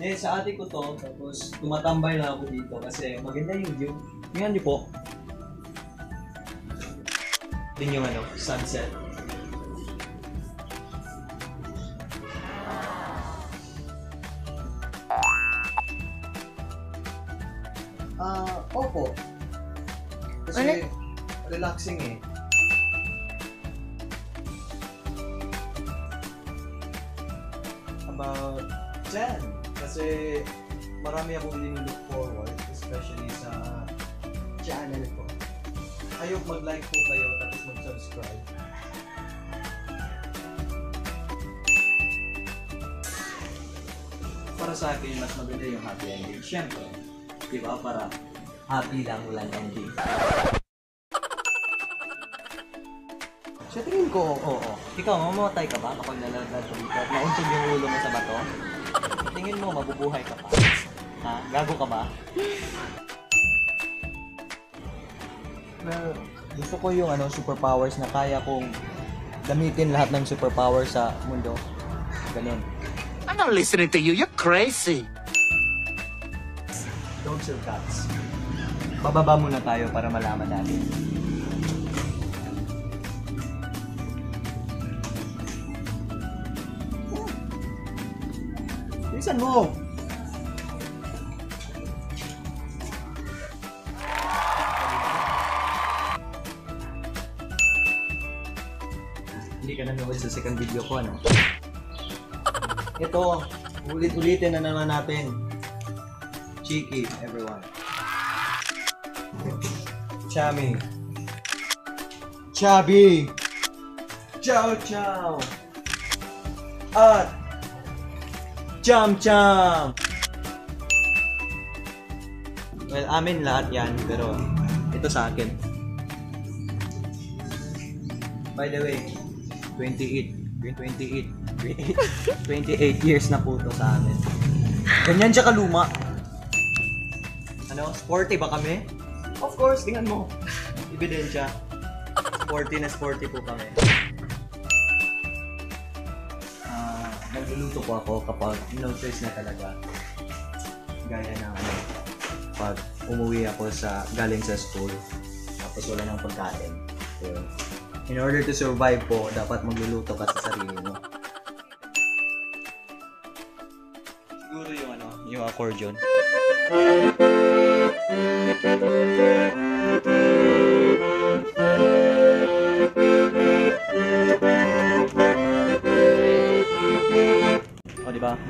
Hindi, sa ate ko to, tapos tumatambay lang ako dito kasi maganda yung view. Tingnan niyo po. Din yung ano, sunset. Ah, opo. Kasi relaxing eh. About 10. Kasi marami akong look forward, especially sa channel ko. Hope mag-like po kayo tapos mag-subscribe. Para sa akin, mas maganda yung happy ending. Siyempre, di ba? Para happy lang, walang ending. Sa tingin ko, oo. Ikaw, mamamatay ka ba kapag nalaglag ka dito at nauntog yung ulo mo sa bato? Tingin mo, mabubuhay ka pa. Ha? Gago ka ba? Well, gusto ko yung ano, superpowers na kaya kong gamitin lahat ng superpowers sa mundo. Ganun. I'm not listening to you. You're crazy. Dogs or cats? Bababa muna tayo para malaman natin. Bilisan mo! Hindi ka nanood sa second video ko, ano? Ito, ulit-ulitin na naman natin. Cheeky, everyone. Chami. Chubby. Chow chow. At Cham cham. Well, amin lahat yan, pero ito sa akin. By the way, 28, 28, 28 years na po to sa amin. Ganyan siya kaluma. Ano, sporty ba kami? Of course, tingnan mo. Ebidensya. Sporty na sporty po kami. Nagluluto po ako kapag no-choice na talaga. Gaya ng ano, pag umuwi ako sa galing sa school, tapos wala nang pagkain. Yun. In order to survive po, dapat magluluto ka sa sarili mo. Siguro yung ano, yung accordion.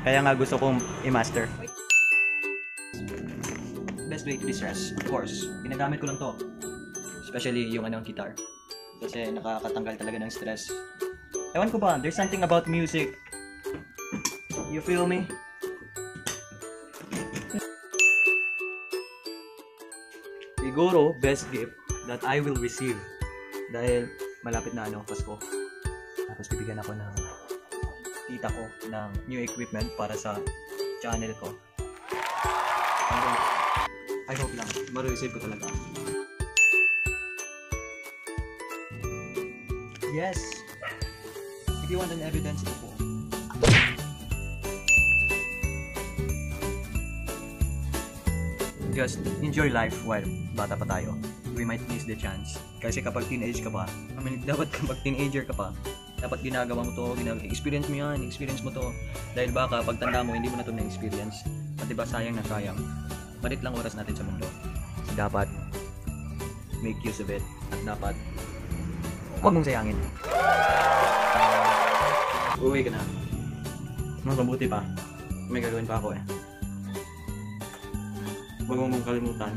Kaya nga gusto kong i-master. Best way to distress, of course. Ginagamit ko lang to. Especially yung ano, guitar. Kasi nakakatanggal talaga ng stress. Ewan ko ba, there's something about music. You feel me? Siguro, best gift that I will receive. Dahil malapit na ano, Pasko. Tapos bibigyan ako ng tita ko ng new equipment para sa channel ko. Hope, I hope lang, ma-receive ko talaga. Yes! If you want an evidence, ito po. Just enjoy life while bata pa tayo. We might miss the chance. Kasi kapag teenage ka pa, I mean, dapat kapag teenager ka pa, dapat ginagawa mo to, ginag- experience mo yan, experience mo to. Dahil baka pag tanda mo, hindi mo na to na-experience. At diba, sayang na sayang. Balit lang oras natin sa mundo. Dapat make use of it. At dapat huwag mong sayangin. Uwi ka na. Mas mabuti pa. May gagawin pa ako eh. Huwag mo mong kalimutan.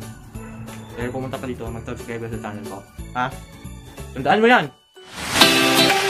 Dahil pumunta ka dito, mag-subscribe sa channel ko. Ha? Tandaan mo yan!